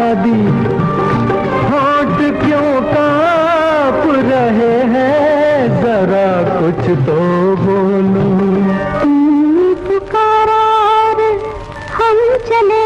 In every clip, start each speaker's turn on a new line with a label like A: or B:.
A: शहजादी होठ क्यों काँप रहे हैं? जरा कुछ तो बोलो।
B: पुकारा हम चले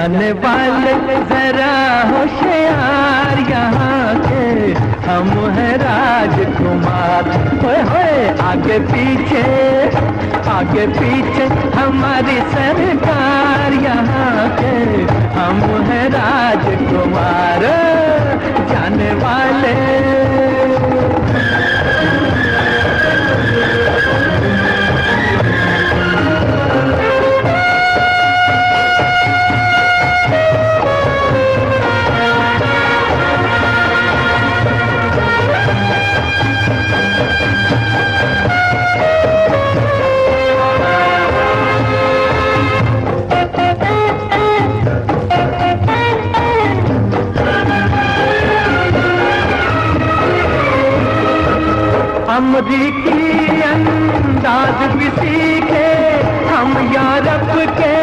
B: जाने वाले
A: जरा होशियार यहाँ के हम हैं राजकुमार। आगे पीछे आगे पीछे हमारी सरकार यहाँ के हम हैं राजकुमार, जाने वाले। अमरीकी अंदाज भी सीखे, हम यूरोप के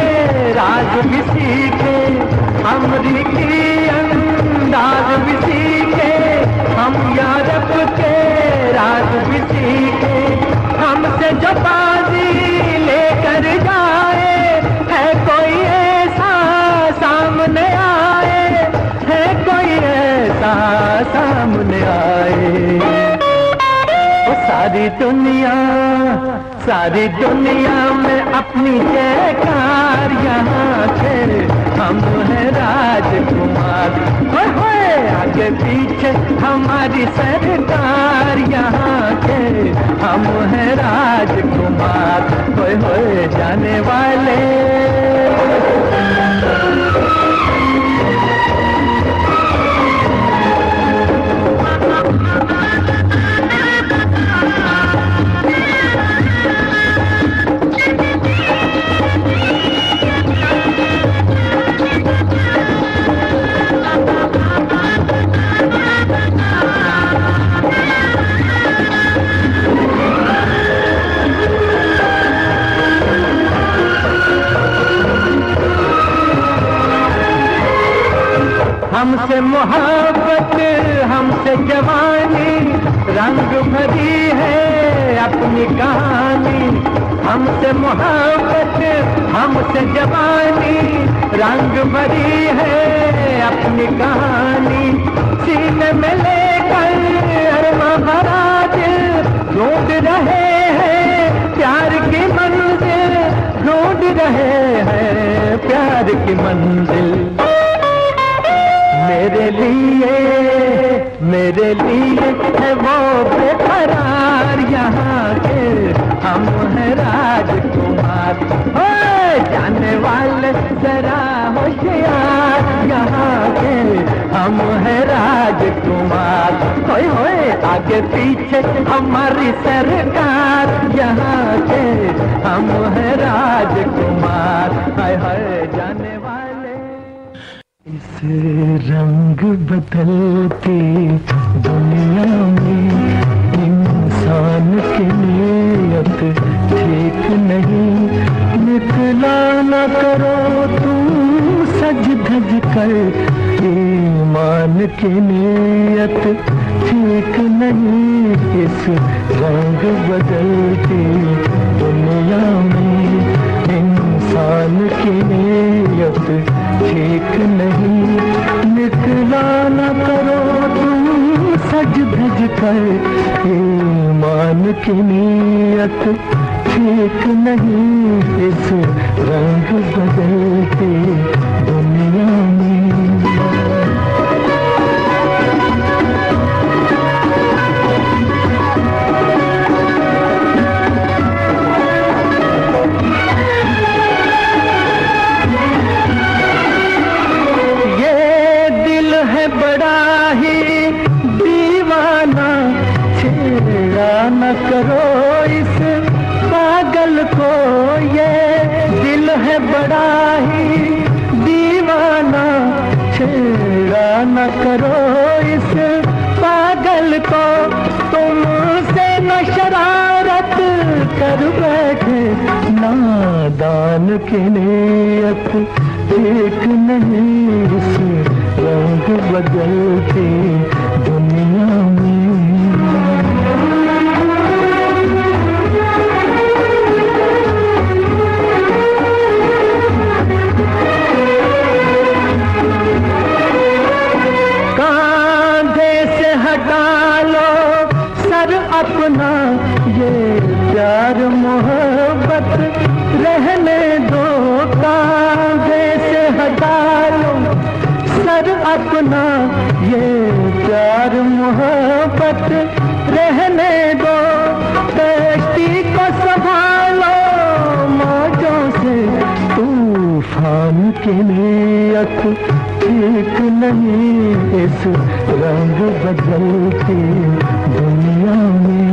A: राज भी सीखे। अमरीकी अंदाज भी सीखे, हम यूरोप के राज भी सीखे। हमसे जो बाजी लेकर जाए, है कोई ऐसा सामने आए, है कोई ऐसा सामने आए। ओ सारी दुनिया सारी दुनिया में अपनी जयकार यहाँ के हम हैं राजकुमार। आगे पीछे हमारी सरकार यहाँ के हम हैं राजकुमार। होए होए, जाने वाले हमसे मोहब्बत, हमसे जवानी, रंग भरी है अपनी कहानी। हमसे मोहब्बत, हमसे जवानी, रंग भरी है अपनी कहानी। सीने में लेकर भरा दिल ढूंढ रहे हैं, प्यार की मंजिल, ढूंढ रहे हैं, प्यार की मंजिल। मेरे लिए मेरे लिए है वो बेकरार। यहाँ के हम हैं राजकुमार। जाने वाले जरा होशियार। यहाँ के हम हैं राजकुमार। होए होए, आगे पीछे हमारी सरकार। यहाँ के हम हैं राजकुमार। हाय हाय, जाने इस रंग बदलती दुनिया में इंसान की नीयत ठीक नहीं। निकला न करो तुम सज धज कर। ईमान की नीयत ठीक नहीं। इस रंग बदलती दुनिया में इंसान की नीयत ठीक नहीं, निकला न करो तुम सज धज कर। ईमान की नीयत ठीक नहीं, इस रंग बदलती दुनिया में। नादान की नीयत ठीक नहीं इस रंग बदलती दुनिया में। कांधे से हटा लो सर अपना, ये प्यार मोहब्बत रहने अपना ये प्यार मोहब्बत रहने दो। कश्ती को संभालो, मौजों से तूफ़ान की नीयत ठीक नहीं। इस रंग बदलती दुनिया में मैं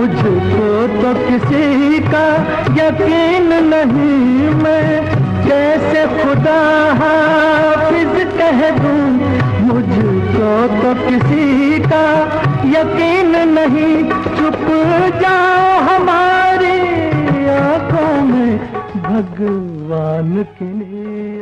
A: मुझको तो किसी का यकीन नहीं, मैं कैसे खुदा हाफिज कह दूँ, मुझको तो किसी का यकीन नहीं। चुप जाओ हमारी आँखों में, भगवान के लिए।